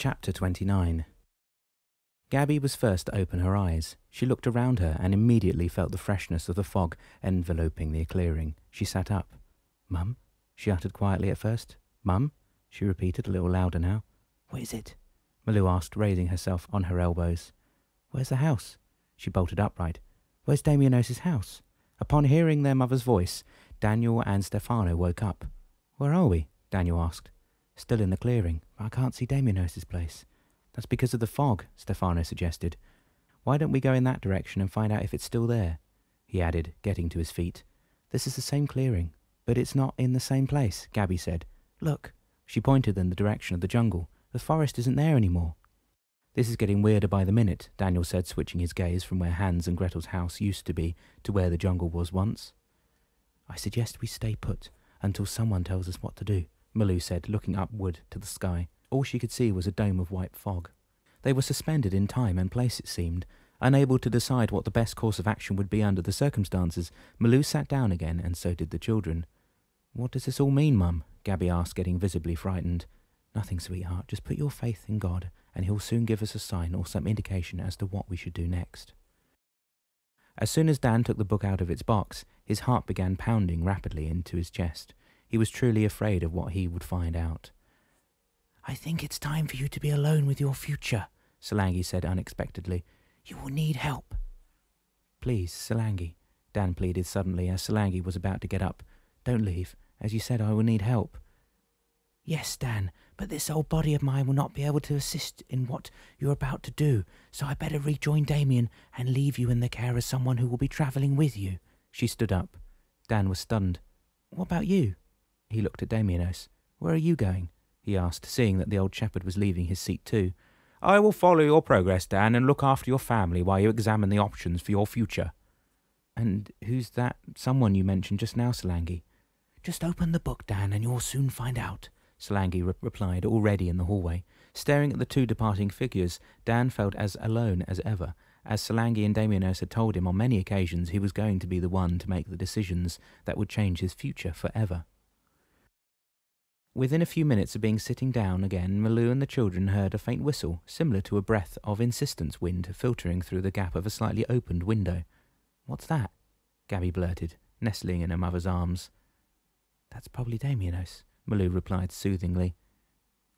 Chapter 29 Gabby was first to open her eyes. She looked around her and immediately felt the freshness of the fog enveloping the clearing. She sat up. Mum? She uttered quietly at first. Mum? She repeated a little louder now. What is it? Malou asked, raising herself on her elbows. Where's the house? She bolted upright. Where's Damianos' house? Upon hearing their mother's voice, Daniel and Stefano woke up. Where are we? Daniel asked. Still in the clearing, but I can't see Damianos' place. That's because of the fog, Stefano suggested. Why don't we go in that direction and find out if it's still there? He added, getting to his feet. This is the same clearing, but it's not in the same place, Gabby said. Look. She pointed in the direction of the jungle. The forest isn't there anymore. This is getting weirder by the minute, Daniel said, switching his gaze from where Hans and Gretel's house used to be to where the jungle was once. I suggest we stay put until someone tells us what to do, Malou said, looking upward to the sky. All she could see was a dome of white fog. They were suspended in time and place, it seemed. Unable to decide what the best course of action would be under the circumstances, Malou sat down again, and so did the children. What does this all mean, Mum? Gabby asked, getting visibly frightened. Nothing, sweetheart. Just put your faith in God, and He'll soon give us a sign or some indication as to what we should do next. As soon as Dan took the book out of its box, his heart began pounding rapidly into his chest. He was truly afraid of what he would find out. I think it's time for you to be alone with your future, Salangi said unexpectedly. You will need help. Please, Salangi, Dan pleaded suddenly as Salangi was about to get up. Don't leave. As you said, I will need help. Yes, Dan, but this old body of mine will not be able to assist in what you're about to do, so I better rejoin Damien and leave you in the care of someone who will be travelling with you. She stood up. Dan was stunned. What about you? He looked at Damianos. Where are you going? he asked, seeing that the old shepherd was leaving his seat too. I will follow your progress, Dan, and look after your family while you examine the options for your future. And who's that someone you mentioned just now, Salangi? Just open the book, Dan, and you'll soon find out, Salangi re- replied, already in the hallway. Staring at the two departing figures, Dan felt as alone as ever. As Salangi and Damianos had told him on many occasions, he was going to be the one to make the decisions that would change his future forever. Within a few minutes of being sitting down again, Malou and the children heard a faint whistle, similar to a breath of insistence wind filtering through the gap of a slightly opened window. What's that? Gabby blurted, nestling in her mother's arms. That's probably Damianos, Malou replied soothingly.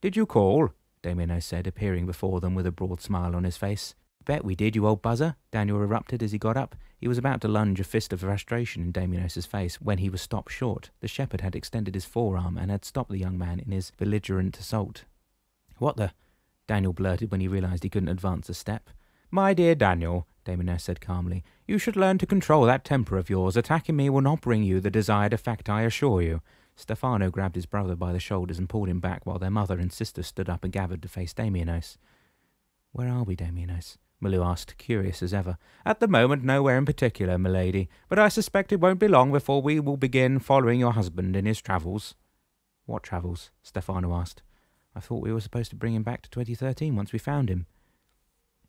Did you call? Damianos said, appearing before them with a broad smile on his face. Bet we did, you old buzzer, Daniel erupted as he got up. He was about to lunge a fist of frustration in Damianos's face when he was stopped short. The shepherd had extended his forearm and had stopped the young man in his belligerent assault. What the? Daniel blurted when he realized he couldn't advance a step. My dear Daniel, Damianos said calmly, you should learn to control that temper of yours. Attacking me will not bring you the desired effect, I assure you. Stefano grabbed his brother by the shoulders and pulled him back while their mother and sister stood up and gathered to face Damianos. Where are we, Damianos? Malou asked, curious as ever. At the moment, nowhere in particular, milady, but I suspect it won't be long before we will begin following your husband in his travels. What travels? Stefano asked. I thought we were supposed to bring him back to 2013 once we found him.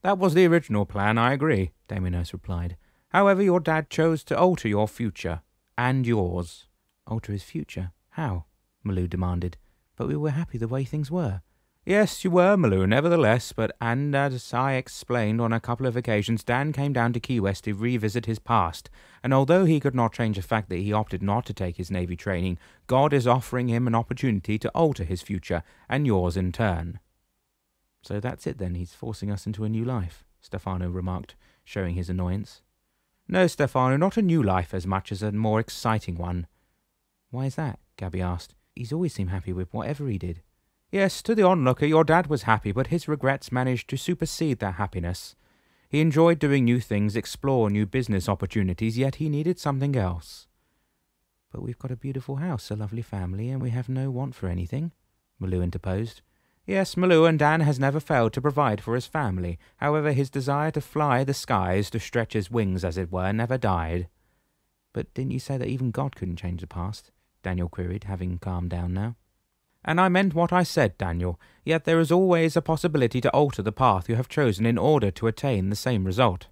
That was the original plan, I agree, Damianos replied. However, your dad chose to alter your future. And yours. Alter his future? How? Malou demanded. But we were happy the way things were. Yes, you were, Malou, nevertheless, but and as I explained on a couple of occasions, Dan came down to Key West to revisit his past, and although he could not change the fact that he opted not to take his Navy training, God is offering him an opportunity to alter his future, and yours in turn. So that's it then, he's forcing us into a new life, Stefano remarked, showing his annoyance. No, Stefano, not a new life as much as a more exciting one. Why is that? Gabby asked. He's always seemed happy with whatever he did. Yes, to the onlooker, your dad was happy, but his regrets managed to supersede that happiness. He enjoyed doing new things, explore new business opportunities, yet he needed something else. But we've got a beautiful house, a lovely family, and we have no want for anything, Malou interposed. Yes, Malou and Dan has never failed to provide for his family. However, his desire to fly the skies, to stretch his wings, as it were, never died. But didn't you say that even God couldn't change the past? Daniel queried, having calmed down now. And I meant what I said, Daniel, yet there is always a possibility to alter the path you have chosen in order to attain the same result.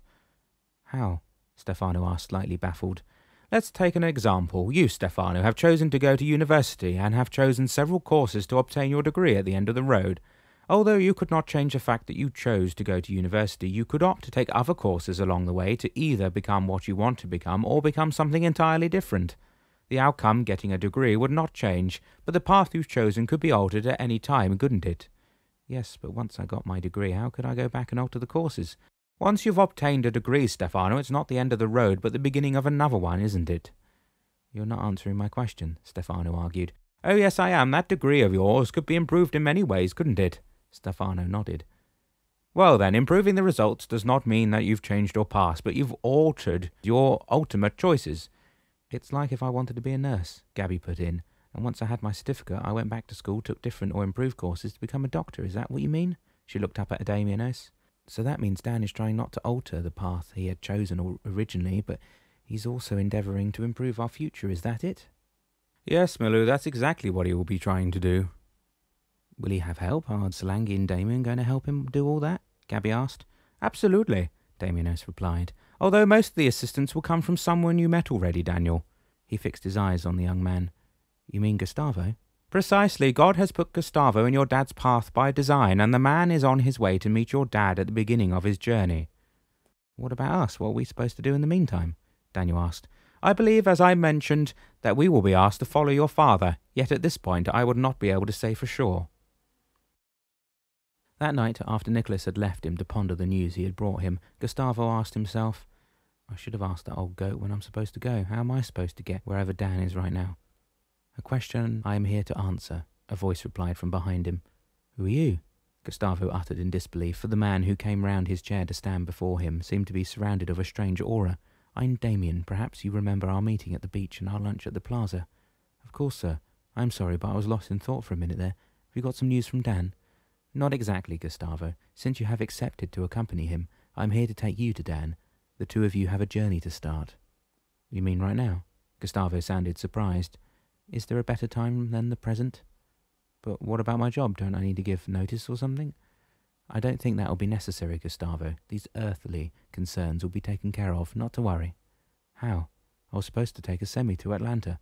How? Stefano asked, slightly baffled. Let's take an example. You, Stefano, have chosen to go to university and have chosen several courses to obtain your degree at the end of the road. Although you could not change the fact that you chose to go to university, you could opt to take other courses along the way to either become what you want to become or become something entirely different. The outcome, getting a degree, would not change, but the path you've chosen could be altered at any time, couldn't it? Yes, but once I got my degree, how could I go back and alter the courses? Once you've obtained a degree, Stefano, it's not the end of the road, but the beginning of another one, isn't it? You're not answering my question, Stefano argued. Oh, yes, I am. That degree of yours could be improved in many ways, couldn't it? Stefano nodded. Well, then, improving the results does not mean that you've changed your past, but you've altered your ultimate choices. It's like if I wanted to be a nurse, Gabby put in, and once I had my certificate, I went back to school, took different or improved courses to become a doctor. Is that what you mean? She looked up at Damianos. So that means Dan is trying not to alter the path he had chosen originally, but he's also endeavouring to improve our future. Is that it? Yes, Malou, that's exactly what he will be trying to do. Will he have help? Are Salangi and Damien going to help him do all that? Gabby asked. Absolutely, Damianos replied. Although most of the assistance will come from someone you met already, Daniel. He fixed his eyes on the young man. You mean Gustavo? Precisely. God has put Gustavo in your dad's path by design, and the man is on his way to meet your dad at the beginning of his journey. What about us? What are we supposed to do in the meantime? Daniel asked. I believe, as I mentioned, that we will be asked to follow your father, yet at this point I would not be able to say for sure. That night, after Nicholas had left him to ponder the news he had brought him, Gustavo asked himself, I should have asked that old goat when I'm supposed to go. How am I supposed to get wherever Dan is right now? A question I am here to answer, a voice replied from behind him. Who are you? Gustavo uttered in disbelief, for the man who came round his chair to stand before him seemed to be surrounded of a strange aura. I'm Damien. Perhaps you remember our meeting at the beach and our lunch at the plaza. Of course, sir. I'm sorry, but I was lost in thought for a minute there. Have you got some news from Dan? Not exactly, Gustavo. Since you have accepted to accompany him, I'm here to take you to Dan. The two of you have a journey to start. You mean right now? Gustavo sounded surprised. Is there a better time than the present? But what about my job? Don't I need to give notice or something? I don't think that will be necessary, Gustavo. These earthly concerns will be taken care of, not to worry. How? I was supposed to take a semi to Atlanta.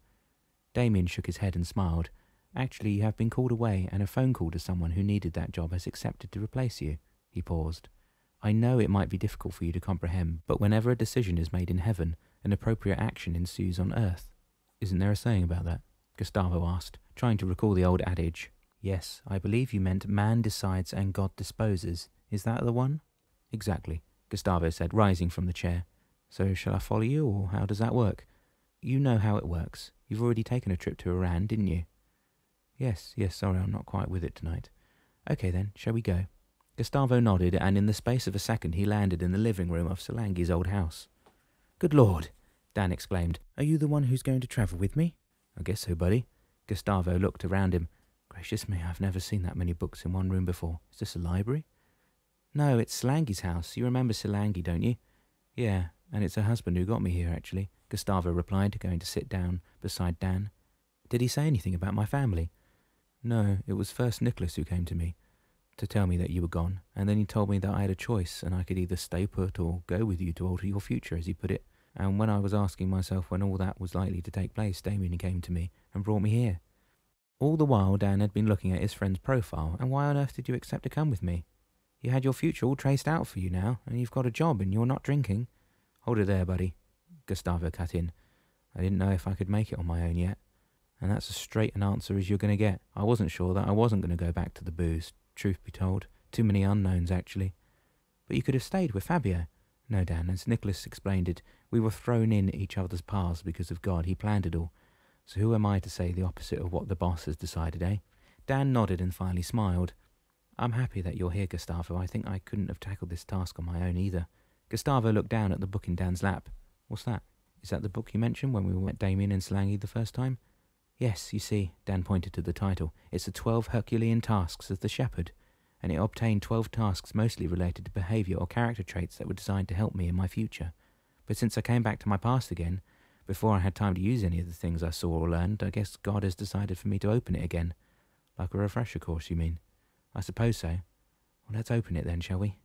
Damien shook his head and smiled. Actually, you have been called away, and a phone call to someone who needed that job has accepted to replace you. He paused. I know it might be difficult for you to comprehend, but whenever a decision is made in heaven, an appropriate action ensues on earth. Isn't there a saying about that? Gustavo asked, trying to recall the old adage. Yes, I believe you meant man decides and God disposes. Is that the one? Exactly, Gustavo said, rising from the chair. So shall I follow you, or how does that work? You know how it works. You've already taken a trip to Iran, didn't you? Yes, yes, sorry, I'm not quite with it tonight. Okay then, shall we go? Gustavo nodded, and in the space of a second he landed in the living room of Salangi's old house. Good Lord, Dan exclaimed. Are you the one who's going to travel with me? I guess so, buddy. Gustavo looked around him. Gracious me, I've never seen that many books in one room before. Is this a library? No, it's Salangi's house. You remember Salangi, don't you? Yeah, and it's her husband who got me here, actually, Gustavo replied, going to sit down beside Dan. Did he say anything about my family? No, it was first Nicholas who came to me to tell me that you were gone, and then he told me that I had a choice and I could either stay put or go with you to alter your future, as he put it. And when I was asking myself when all that was likely to take place, Damien came to me and brought me here. All the while, Dan had been looking at his friend's profile, and why on earth did you accept to come with me? You had your future all traced out for you now, and you've got a job, and you're not drinking. Hold it there, buddy. Gustavo cut in. I didn't know if I could make it on my own yet. And that's as straight an answer as you're going to get. I wasn't sure that I wasn't going to go back to the booze, truth be told. Too many unknowns, actually. But you could have stayed with Fabio. No, Dan, as Nicholas explained it, we were thrown in each other's paths because of God. He planned it all. So who am I to say the opposite of what the boss has decided, eh? Dan nodded and finally smiled. I'm happy that you're here, Gustavo. I think I couldn't have tackled this task on my own either. Gustavo looked down at the book in Dan's lap. What's that? Is that the book you mentioned when we met Damien and Salangi the first time? Yes, you see, Dan pointed to the title. It's the Twelve Herculean Tasks of the Shepherd, and it obtained twelve tasks mostly related to behaviour or character traits that were designed to help me in my future. But since I came back to my past again, before I had time to use any of the things I saw or learned, I guess God has decided for me to open it again. Like a refresher course, you mean? I suppose so. Well, let's open it then, shall we?